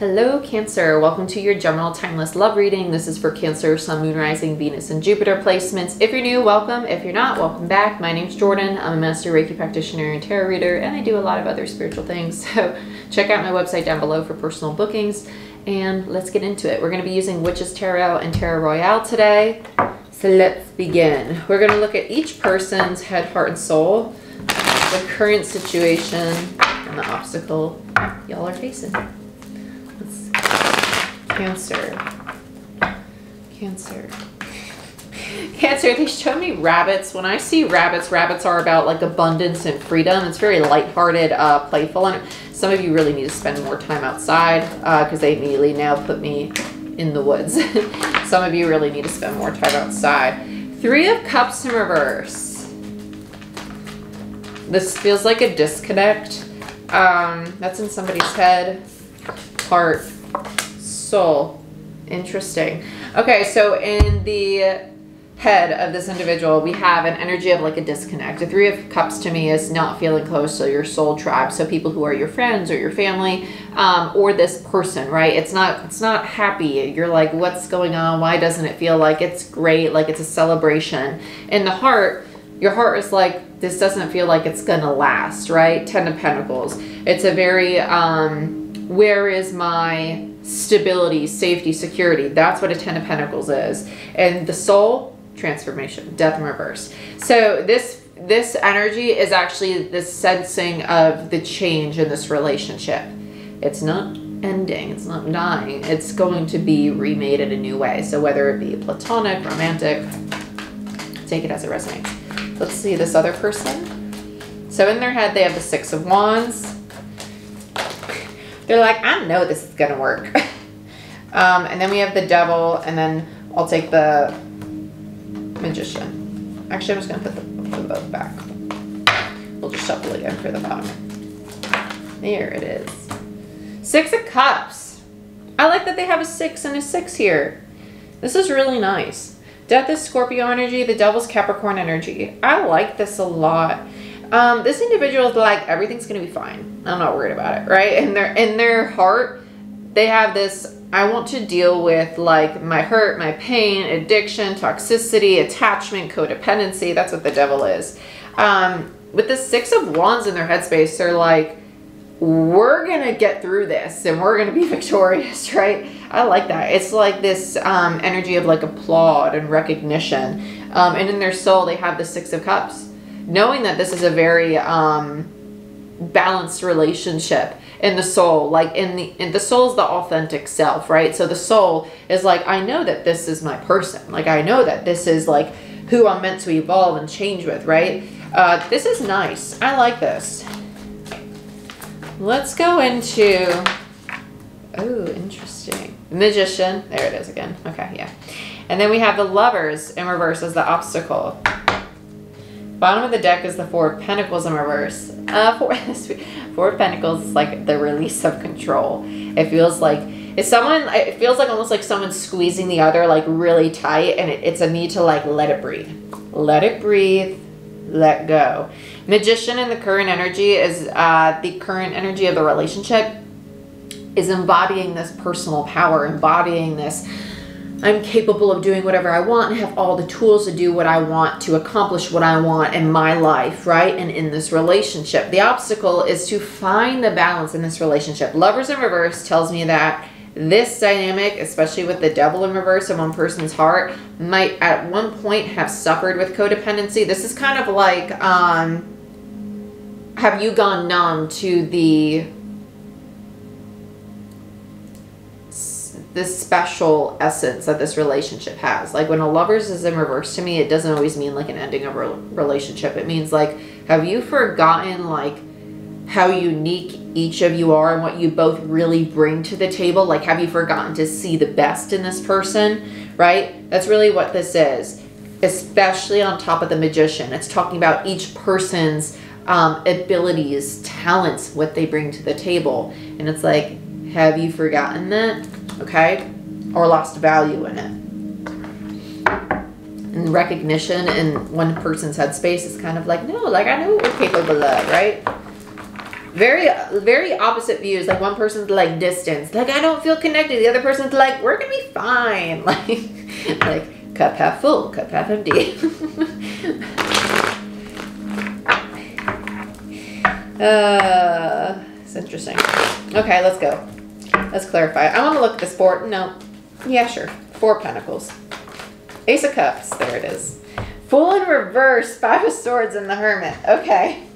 Hello, Cancer. Welcome to your general timeless love reading. This is for Cancer, Sun, Moon, Rising, Venus, and Jupiter placements. If you're new, welcome. If you're not, welcome back. My name's Jordyn. I'm a master Reiki practitioner and tarot reader, and I do a lot of other spiritual things. So check out my website down below for personal bookings. And let's get into it. We're going to be using Witches Tarot and Tarot Royale today. So let's begin. We're going to look at each person's head, heart, and soul, the current situation, and the obstacle y'all are facing. Cancer. Cancer. Cancer, they show me rabbits. When I see rabbits, rabbits are about like abundance and freedom. It's very lighthearted, uh, playful. And some of you really need to spend more time outside because uh, they immediately now put me in the woods. some of you really need to spend more time outside. Three of Cups in reverse. This feels like a disconnect. Um, that's in somebody's head, heart, soul. Interesting. Okay, so in the head of this individual, we have an energy of like a disconnect. The Three of Cups to me is not feeling close to your soul tribe. So people who are your friends or your family, um, or this person, right? It's not it's not happy. You're like, what's going on? Why doesn't it feel like it's great? Like it's a celebration. In the heart, your heart is like, this doesn't feel like it's gonna last, right? Ten of Pentacles. It's a very um, where is my stability, safety, security. That's what a Ten of Pentacles is. And the soul, transformation, death in reverse. So this this energy is actually the sensing of the change in this relationship. It's not ending, it's not dying. It's going to be remade in a new way. So whether it be platonic, romantic, take it as it resonates. Let's see this other person. So in their head, they have the Six of Wands. They're like, I know this is to work. um, and then we have the devil, and then I'll take the magician. Actually, I'm just to put them both back. We'll just shuffle again for the bottom. There it is. Six of Cups. I like that they have a six and a six here. This is really nice. Death is Scorpio energy. The devil's Capricorn energy. I like this a lot. Um, this individual is like, everything's to be fine. I'm not worried about it, right? In their, in their heart, they have this, I want to deal with like my hurt, my pain, addiction, toxicity, attachment, codependency. That's what the devil is. Um, with the six of wands in their headspace, they're like, we're to get through this and we're to be victorious, right? I like that. It's like this um, energy of like applaud and recognition. Um, and in their soul, they have the six of cups knowing that this is a very um, balanced relationship in the soul like in the in the soul is the authentic self right? So the soul is like i know that this is my person. Like i know that this is like who i'm meant to evolve and change with right? Uh, this is nice. I like this. Let's go into oh interesting. Magician. There it is again. Okay yeah. And then we have the lovers in reverse as the obstacle Bottom of the deck is the Four of Pentacles in reverse. Uh, four, four of Pentacles is like the release of control. It feels like it's someone, it feels like almost like someone's squeezing the other like really tight and it, it's a need to like let it breathe. Let it breathe, let go. Magician in the current energy is uh, the current energy of the relationship is embodying this personal power, embodying this I'm capable of doing whatever I want and have all the tools to do what I want to accomplish what I want in my life, right? And in this relationship. The obstacle is to find the balance in this relationship. Lovers in reverse tells me that this dynamic, especially with the devil in reverse in one person's heart, might at one point have suffered with codependency. This is kind of like, um, have you gone numb to the this special essence that this relationship has. Like when a lover's is in reverse to me, it doesn't always mean like an ending of a relationship. It means like, have you forgotten like how unique each of you are and what you both really bring to the table? Like, have you forgotten to see the best in this person? Right? That's really what this is, especially on top of the magician. It's talking about each person's um, abilities, talents, what they bring to the table. And it's like, have you forgotten that? Okay? Or lost value in it. And recognition in one person's headspace is kind of like, no, like I know what we're capable of, right? very very opposite views like one person's like distance like i don't feel connected the other person's like we're gonna be fine like like cup half full cup half empty uh it's interesting okay let's go let's clarify i want to look at the sport no yeah sure four pentacles ace of cups there it is Fool in reverse five of swords and the hermit okay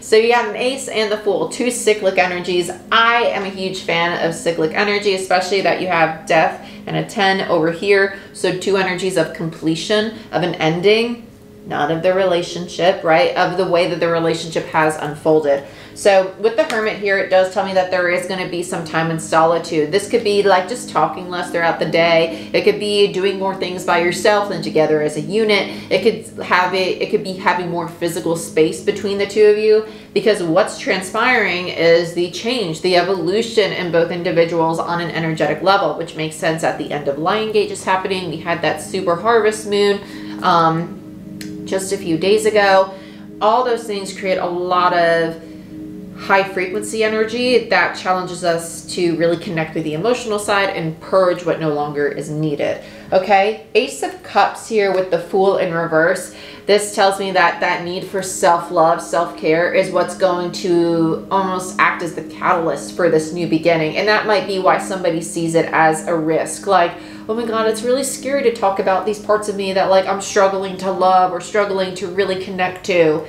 so you have an ace and the fool, two cyclic energies. I am a huge fan of cyclic energy, especially that you have death and a 10 over here. So two energies of completion, of an ending, not of the relationship, right? Of the way that the relationship has unfolded. So with the hermit here, it does tell me that there is going to be some time in solitude. This could be like just talking less throughout the day. It could be doing more things by yourself than together as a unit. It could have it, it could be having more physical space between the two of you because what's transpiring is the change, the evolution in both individuals on an energetic level, which makes sense at the end of Lion Gate just happening. We had that super harvest moon um, just a few days ago. All those things create a lot of high frequency energy that challenges us to really connect with the emotional side and purge what no longer is needed. Okay, Ace of Cups here with the Fool in reverse. This tells me that that need for self-love, self-care is what's going to almost act as the catalyst for this new beginning. And that might be why somebody sees it as a risk. Like, oh my God, it's really scary to talk about these parts of me that like I'm struggling to love or struggling to really connect to.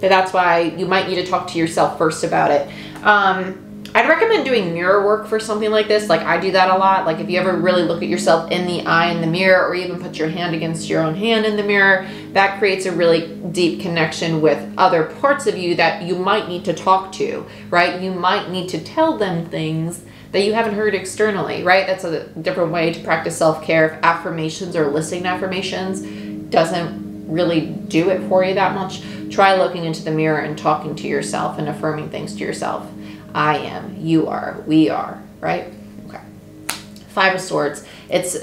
That's why you might need to talk to yourself first about it. Um, I'd recommend doing mirror work for something like this. Like I do that a lot. Like if you ever really look at yourself in the eye in the mirror or even put your hand against your own hand in the mirror, that creates a really deep connection with other parts of you that you might need to talk to, right? You might need to tell them things that you haven't heard externally, right? That's a different way to practice self-care. Affirmations or listening affirmations doesn't really do it for you that much, try looking into the mirror and talking to yourself and affirming things to yourself. I am, you are, we are, right? Okay. Five of Swords. It's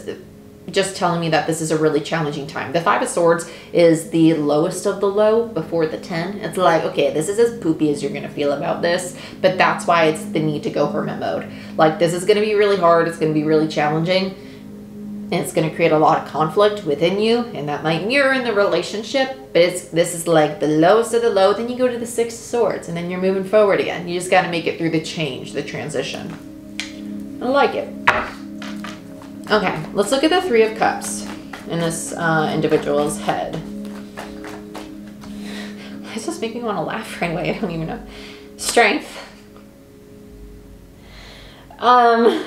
just telling me that this is a really challenging time. The Five of Swords is the lowest of the low before the 10. It's like, okay, this is as poopy as you're going to feel about this, but that's why it's the need to go hermit mode. Like, this is going to be really hard. It's going to be really challenging and it's going to create a lot of conflict within you and that might mirror in the relationship but it's this is like the lowest of the low then you go to the six of swords and then you're moving forward again. You just got to make it through the change the transition. I like it. Okay let's look at the three of cups in this uh, individual's head. It's just making me want to laugh right away? I don't even know. Strength. Um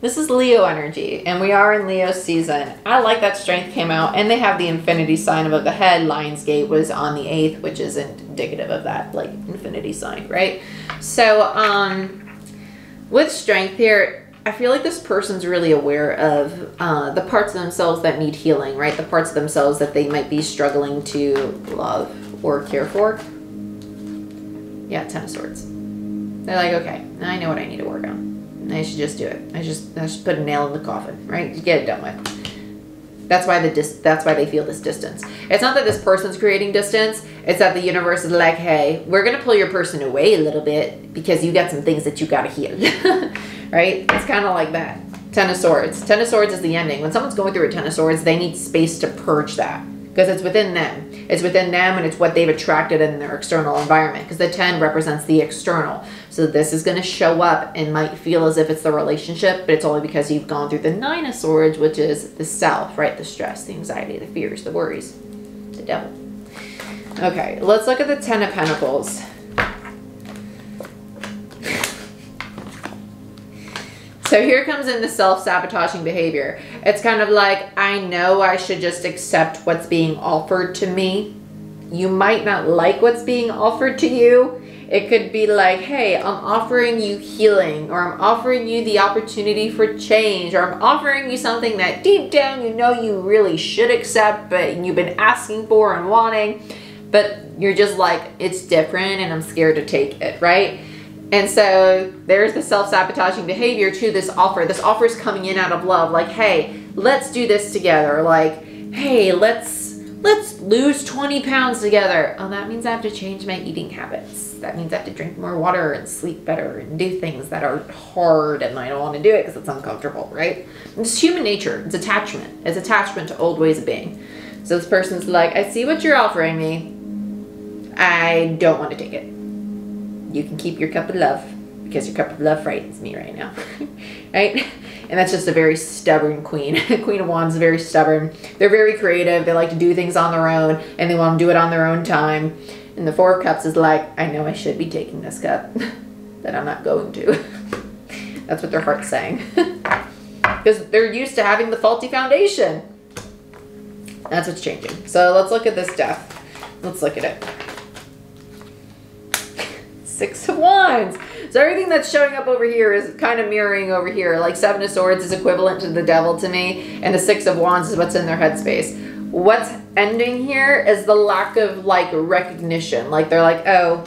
this is Leo energy, and we are in Leo season. I like that strength came out, and they have the infinity sign above the head. Lion's Gate was on the 8th, which is indicative of that, like, infinity sign, right? So, um, with strength here, I feel like this person's really aware of uh, the parts of themselves that need healing, right? The parts of themselves that they might be struggling to love or care for. Yeah, Ten of Swords. They're like, okay, I know what I need to work on. I should just do it. I just I should put a nail in the coffin, right? Just get it done with. That's why the dis- that's why they feel this distance. It's not that this person's creating distance. It's that the universe is like, hey, we're gonna pull your person away a little bit because you got some things that you gotta heal, right? It's kind of like that. Ten of Swords. Ten of Swords is the ending. When someone's going through a Ten of Swords, they need space to purge that because it's within them. It's within them and it's what they've attracted in their external environment because the 10 represents the external. So this is going to show up and might feel as if it's the relationship, but it's only because you've gone through the Nine of Swords, which is the self, right? The stress, the anxiety, the fears, the worries, the devil. Okay, let's look at the Ten of Pentacles. So here comes in the self-sabotaging behavior. It's kind of like, I know I should just accept what's being offered to me. You might not like what's being offered to you. It could be like, hey, I'm offering you healing, or I'm offering you the opportunity for change, or I'm offering you something that deep down you know you really should accept, but you've been asking for and wanting, but you're just like, it's different and I'm scared to take it, right? And so there's the self-sabotaging behavior to this offer. This offer is coming in out of love, like, hey, let's do this together. Like, hey, let's let's lose 20 pounds together. Oh, that means I have to change my eating habits. That means I have to drink more water and sleep better and do things that are hard and I don't want to do it because it's uncomfortable, right? It's human nature. It's attachment. It's attachment to old ways of being. So this person's like, I see what you're offering me. I don't want to take it. You can keep your cup of love because your cup of love frightens me right now. right? And that's just a very stubborn queen. queen of Wands is very stubborn. They're very creative. They like to do things on their own and they want to do it on their own time. And the Four of Cups is like, I know I should be taking this cup, but I'm not going to. that's what their heart's saying. Because they're used to having the faulty foundation. That's what's changing. So let's look at this death. Let's look at it. Six of Wands. So everything that's showing up over here is kind of mirroring over here. Like Seven of Swords is equivalent to the Devil to me, and the Six of Wands is what's in their headspace. What's ending here is the lack of like recognition. Like they're like, oh,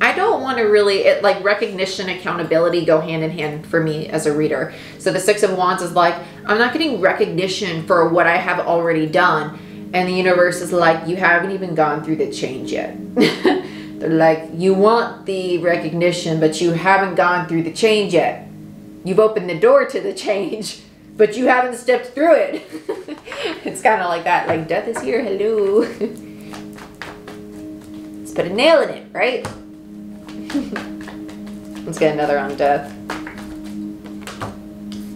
I don't want to really, it, like recognition, accountability go hand in hand for me as a reader. So the Six of Wands is like, I'm not getting recognition for what I have already done. And the universe is like, you haven't even gone through the change yet. Like, you want the recognition, but you haven't gone through the change yet. You've opened the door to the change, but you haven't stepped through it. it's kind of like that, like death is here, hello. Let's put a nail in it, right? Let's get another on death.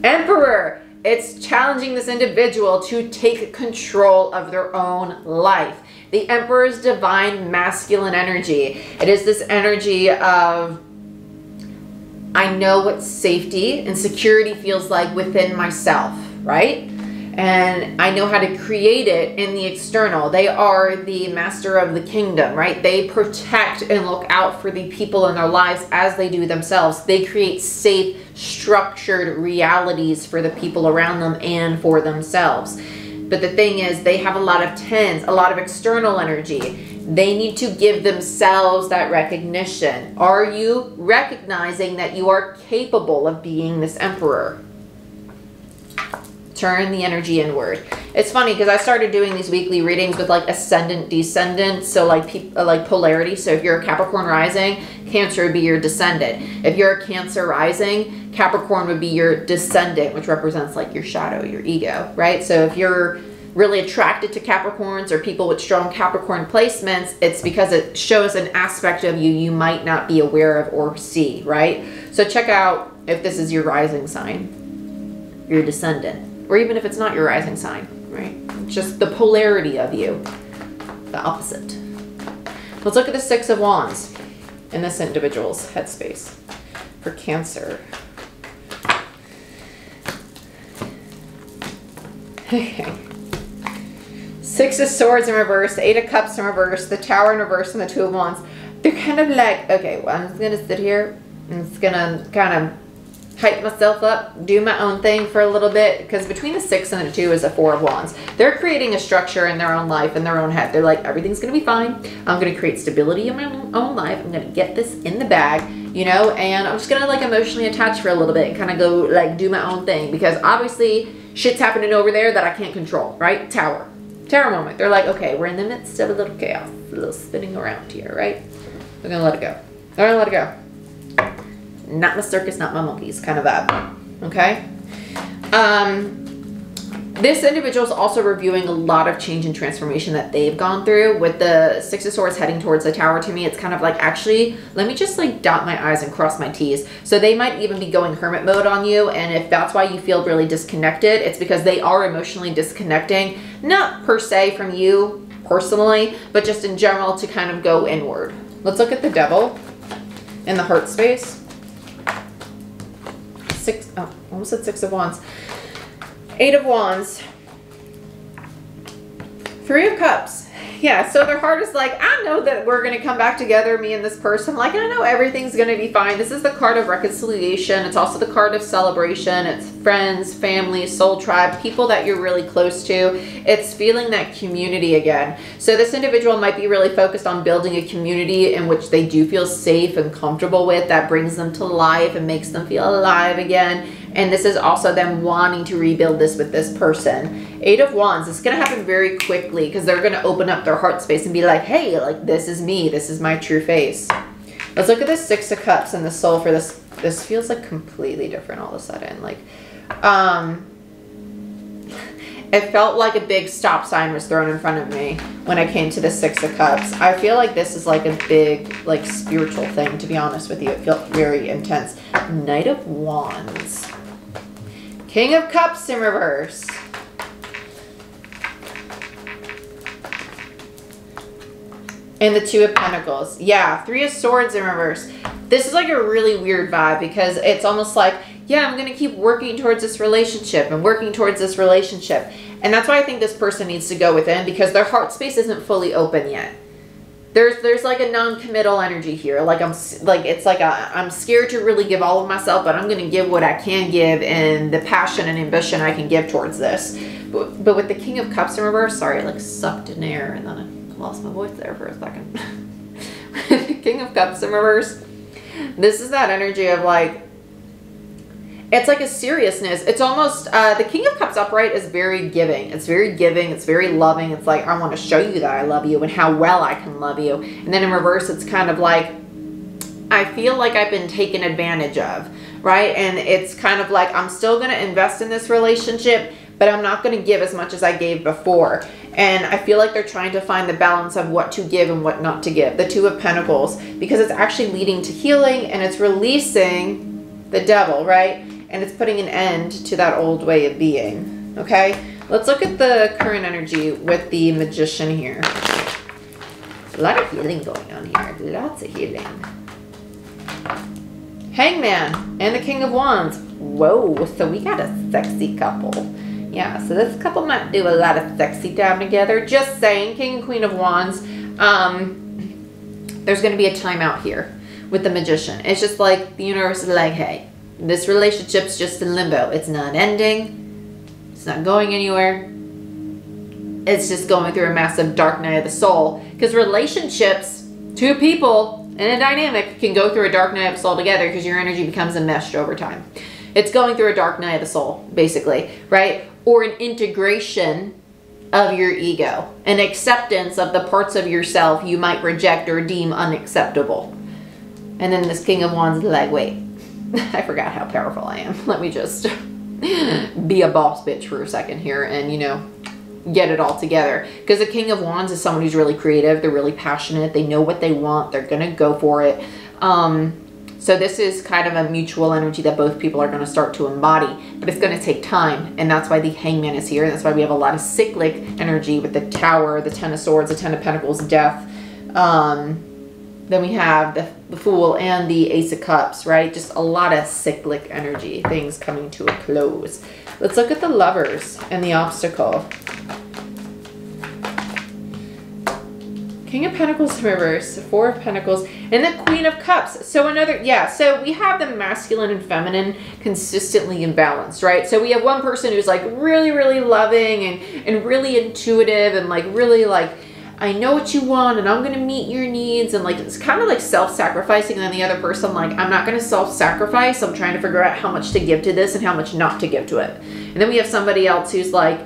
Emperor. It's challenging this individual to take control of their own life. The Emperor's divine masculine energy. It is this energy of I know what safety and security feels like within myself, right? And I know how to create it in the external. They are the master of the kingdom, right? They protect and look out for the people in their lives as they do themselves. They create safe, structured realities for the people around them and for themselves. But the thing is, they have a lot of tens, a lot of external energy. They need to give themselves that recognition. Are you recognizing that you are capable of being this emperor? Turn the energy inward. It's funny because I started doing these weekly readings with like ascendant, descendant, so like uh, like polarity. So if you're a Capricorn rising, Cancer would be your descendant. If you're a Cancer rising, Capricorn would be your descendant, which represents like your shadow, your ego, right? So if you're really attracted to Capricorns or people with strong Capricorn placements, it's because it shows an aspect of you you might not be aware of or see, right? So check out if this is your rising sign, your descendant or even if it's not your rising sign, right? just the polarity of you, the opposite. Let's look at the Six of Wands in this individual's headspace for Cancer. Okay. Six of Swords in reverse, Eight of Cups in reverse, the Tower in reverse, and the Two of Wands. They're kind of like, okay, well, I'm just going to sit here and it's going to kind of hype myself up, do my own thing for a little bit because between the six and the two is a four of wands. They're creating a structure in their own life, in their own head. They're like, everything's going to be fine. I'm going to create stability in my own life. I'm to get this in the bag, you know, and I'm just going to like emotionally attach for a little bit and kind of go like do my own thing because obviously shit's happening over there that I can't control, right? Tower. Tower moment. They're like, okay, we're in the midst of a little chaos, a little spinning around here, right? We're to let it go. Going to let it go not my circus, not my monkeys kind of vibe. Okay. Um, this individual is also reviewing a lot of change and transformation that they've gone through with the six of swords heading towards the tower to me it's kind of like actually let me just like dot my i's and cross my t's so they might even be going hermit mode on you and if that's why you feel really disconnected it's because they are emotionally disconnecting not per se from you personally but just in general to kind of go inward let's look at the devil in the heart space almost said six of wands. Eight of wands. Three of cups. yeah, so their heart is like, I know that we're gonna come back together, me and this person. Like, I know everything's gonna be fine. This is the card of reconciliation. It's also the card of celebration. It's friends, family, soul tribe, people that you're really close to. It's feeling that community again. So this individual might be really focused on building a community in which they do feel safe and comfortable with. That brings them to life and makes them feel alive again and this is also them wanting to rebuild this with this person. Eight of Wands, it's going to happen very quickly because they're going to open up their heart space and be like, hey, like this is me. This is my true face. Let's look at the Six of Cups and the soul for this. This feels like completely different all of a sudden. Like, um, it felt like a big stop sign was thrown in front of me when I came to the Six of Cups. I feel like this is like a big, like spiritual thing, to be honest with you. It felt very intense. Knight of Wands. King of Cups in reverse. And the Two of Pentacles. Yeah, Three of Swords in reverse. This is like a really weird vibe because it's almost like, yeah, I'm going to keep working towards this relationship and working towards this relationship. And that's why I think this person needs to go within because their heart space isn't fully open yet there's there's like a non-committal energy here. Like i'm like it's like i'm scared to really give all of myself but i'm to give what i can give and the passion and ambition i can give towards this. But, but with the king of cups in reverse sorry i like sucked in air and then i lost my voice there for a second. King of cups in reverse this is that energy of like it's like a seriousness. It's almost uh, the King of Cups upright is very giving. It's very giving. It's very loving. It's like I want to show you that I love you and how well I can love you. And then in reverse, it's kind of like I feel like I've been taken advantage of, right? And it's kind of like I'm still going to invest in this relationship, but I'm not going to give as much as I gave before. And I feel like they're trying to find the balance of what to give and what not to give. The Two of Pentacles, because it's actually leading to healing and it's releasing the devil, right? And it's putting an end to that old way of being. Okay, let's look at the current energy with the magician here. A lot of healing going on here. Lots of healing. Hangman and the King of Wands. Whoa, so we got a sexy couple. Yeah, so this couple might do a lot of sexy time together. Just saying, King and Queen of Wands. Um, there's going to be a timeout here with the magician. It's just like the universe is like, hey, this relationship's just in limbo. It's not ending. It's not going anywhere. It's just going through a massive dark night of the soul. Because relationships, two people in a dynamic, can go through a dark night of the soul together because your energy becomes enmeshed over time. It's going through a dark night of the soul, basically, right? Or an integration of your ego, an acceptance of the parts of yourself you might reject or deem unacceptable. And then this King of Wands is like, wait, I forgot how powerful I am. Let me just be a boss bitch for a second here and, you know, get it all together. Because the King of Wands is someone who's really creative. They're really passionate. They know what they want. They're going to go for it. Um, so this is kind of a mutual energy that both people are going to start to embody, but it's going to take time. And that's why the hangman is here. That's why we have a lot of cyclic energy with the tower, the ten of swords, the ten of pentacles, death. Um, then we have the, the Fool and the Ace of Cups, right? Just a lot of cyclic energy, things coming to a close. Let's look at the Lovers and the Obstacle. King of Pentacles in reverse, Four of Pentacles, and the Queen of Cups. So another, yeah, so we have the masculine and feminine consistently imbalanced, right? So we have one person who's like really, really loving and, and really intuitive and like really like I know what you want and I'm going to meet your needs. And like, it's kind of like self-sacrificing. And then the other person, like, I'm not going to self-sacrifice. I'm trying to figure out how much to give to this and how much not to give to it. And then we have somebody else who's like,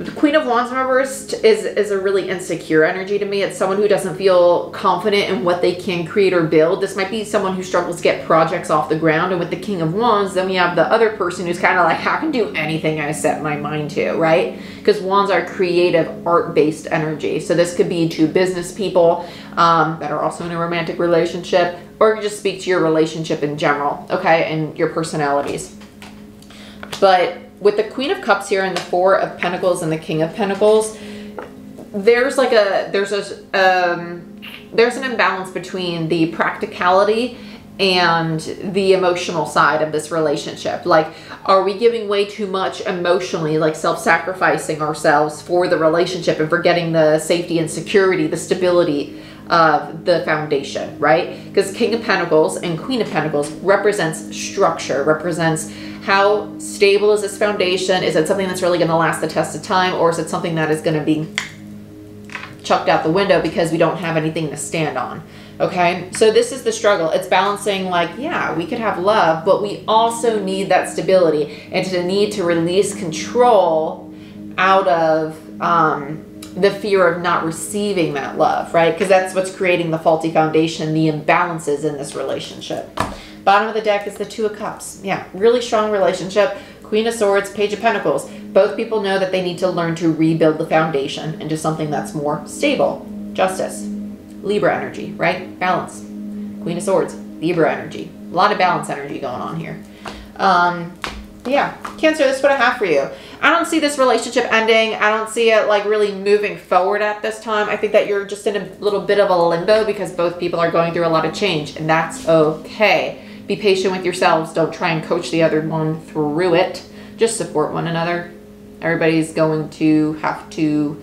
the Queen of Wands reversed is, is a really insecure energy to me. It's someone who doesn't feel confident in what they can create or build. This might be someone who struggles to get projects off the ground. And with the King of Wands, then we have the other person who's kind of like, I can do anything I set my mind to, right? Because Wands are creative, art-based energy. So this could be two business people um, that are also in a romantic relationship, or just speak to your relationship in general, okay, and your personalities. But with the Queen of Cups here and the Four of Pentacles and the King of Pentacles, there's like a, there's a, um, there's an imbalance between the practicality and the emotional side of this relationship. Like, are we giving way too much emotionally, like self sacrificing ourselves for the relationship and forgetting the safety and security, the stability of the foundation, right? Because King of Pentacles and Queen of Pentacles represents structure, represents how stable is this foundation? Is it something that's really going to last the test of time, or is it something that is going to be chucked out the window because we don't have anything to stand on? Okay, so this is the struggle. It's balancing, like, yeah, we could have love, but we also need that stability and to need to release control out of um, the fear of not receiving that love, right? Because that's what's creating the faulty foundation, the imbalances in this relationship. Bottom of the deck is the Two of Cups. Yeah, really strong relationship. Queen of Swords, Page of Pentacles. Both people know that they need to learn to rebuild the foundation into something that's more stable. Justice. Libra energy, right? Balance. Queen of Swords, Libra energy. A lot of balance energy going on here. Um, yeah, Cancer, this is what I have for you. I don't see this relationship ending. I don't see it like really moving forward at this time. I think that you're just in a little bit of a limbo because both people are going through a lot of change, and that's okay. Be patient with yourselves. Don't try and coach the other one through it. Just support one another. Everybody's going to have to,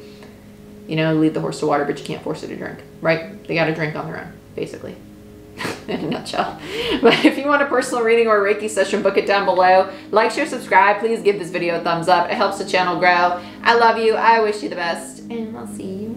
you know, lead the horse to water, but you can't force it to drink, right? They got to drink on their own, basically. in a nutshell. But if you want a personal reading or Reiki session, book it down below. Like, share, subscribe. Please give this video a thumbs up. It helps the channel grow. I love you. I wish you the best. And I'll see you